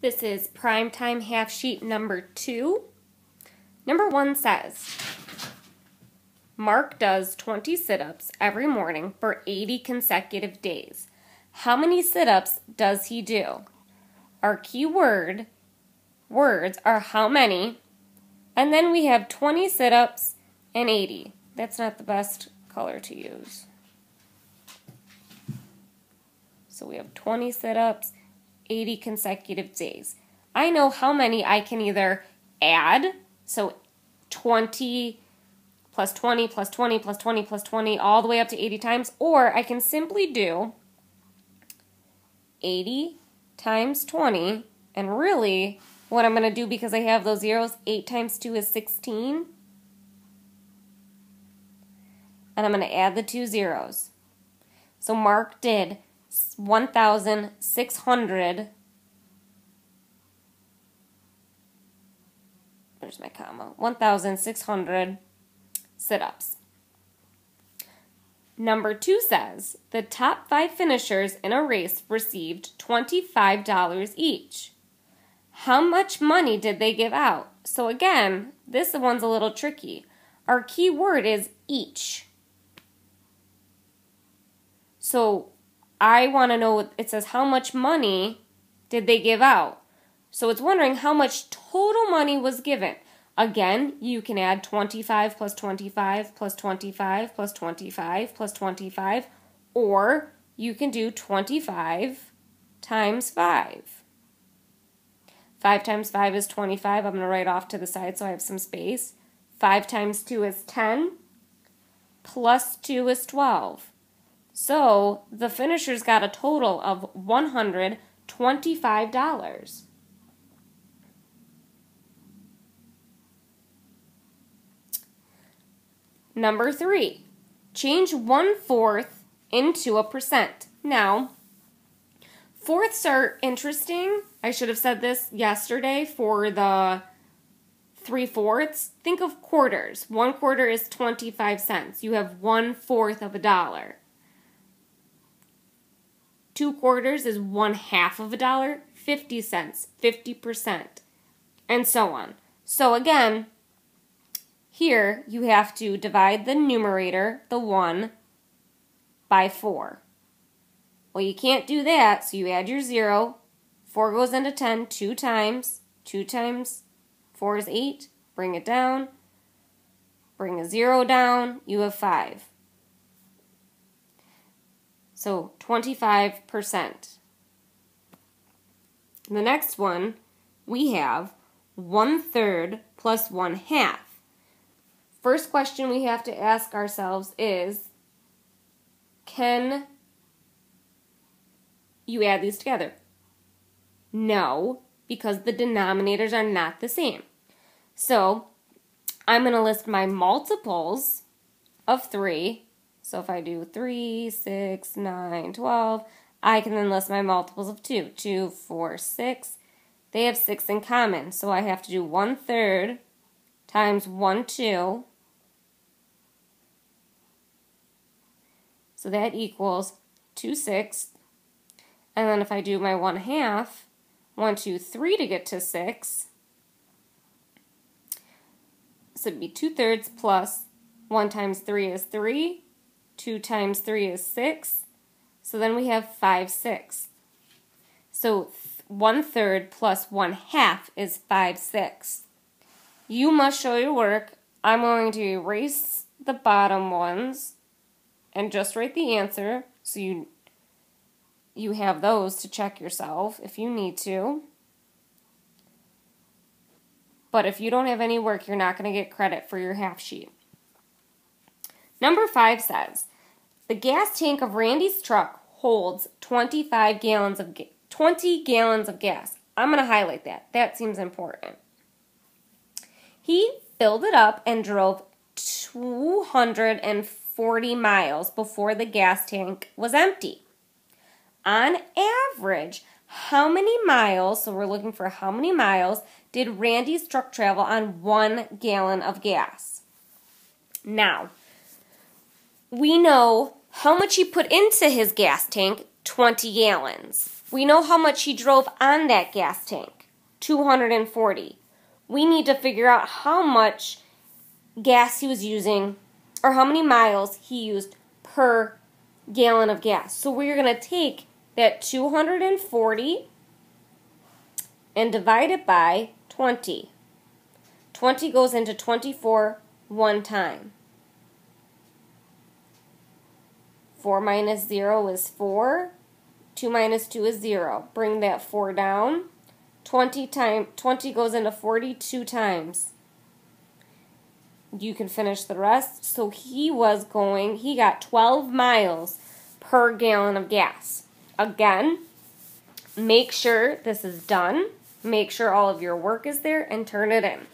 This is primetime half sheet number two. Number one says, Mark does 20 sit ups every morning for 80 consecutive days. How many sit ups does he do? Our key word words are how many, and then we have 20 sit ups and 80. That's not the best color to use. So we have 20 sit ups 80 consecutive days. I know how many I can either add, so 20 plus 20 plus 20 plus 20 plus 20 all the way up to 80 times, or I can simply do 80 times 20, and really what I'm going to do because I have those zeros, 8 times 2 is 16, and I'm going to add the two zeros. So Mark did 1,600. There's my comma. 1,600 sit ups. Number two says the top five finishers in a race received $25 each. How much money did they give out? So, again, this one's a little tricky. Our key word is each. So, I want to know, it says how much money did they give out? So it's wondering how much total money was given. Again, you can add 25 plus 25 plus 25 plus 25 plus 25, or you can do 25 times 5. 5 times 5 is 25. I'm going to write off to the side so I have some space. 5 times 2 is 10. Plus 2 is 12. So the finishers got a total of $125. Number three, change one fourth into a percent. Now, fourths are interesting. I should have said this yesterday for the three fourths. Think of quarters. One quarter is 25 cents. You have one fourth of a dollar. Two quarters is one half of a dollar, 50 cents, 50%, and so on. So again, here you have to divide the numerator, the 1, by 4. Well, you can't do that, so you add your 0. 4 goes into 10 two times. 2 times 4 is 8. Bring it down. Bring a 0 down. You have 5. So 25%. The next one, we have one third plus one half. First question we have to ask ourselves is can you add these together? No, because the denominators are not the same. So I'm going to list my multiples of 3 so if I do 3, 6, 9, 12, I can then list my multiples of 2. 2, 4, 6. They have 6 in common, so I have to do 1 third times 1, 2. So that equals 2 sixths. And then if I do my 1 half, 1, 2, 3 to get to 6. So it'd be 2 thirds plus 1 times 3 is 3. 2 times 3 is 6. So then we have 5 sixths. So 1 third plus 1 half is 5 sixths. You must show your work. I'm going to erase the bottom ones and just write the answer so you you have those to check yourself if you need to. But if you don't have any work, you're not going to get credit for your half sheet. Number 5 says, the gas tank of Randy's truck holds 25 gallons of 20 gallons of gas. I'm going to highlight that. That seems important. He filled it up and drove 240 miles before the gas tank was empty. On average, how many miles, so we're looking for how many miles, did Randy's truck travel on one gallon of gas? Now, we know how much he put into his gas tank? 20 gallons. We know how much he drove on that gas tank 240. We need to figure out how much gas he was using or how many miles he used per gallon of gas. So we're going to take that 240 and divide it by 20. 20 goes into 24 one time. 4 minus 0 is 4. 2 minus 2 is 0. Bring that 4 down. 20 time 20 goes into 42 times. You can finish the rest. So he was going, he got 12 miles per gallon of gas. Again, make sure this is done. Make sure all of your work is there and turn it in.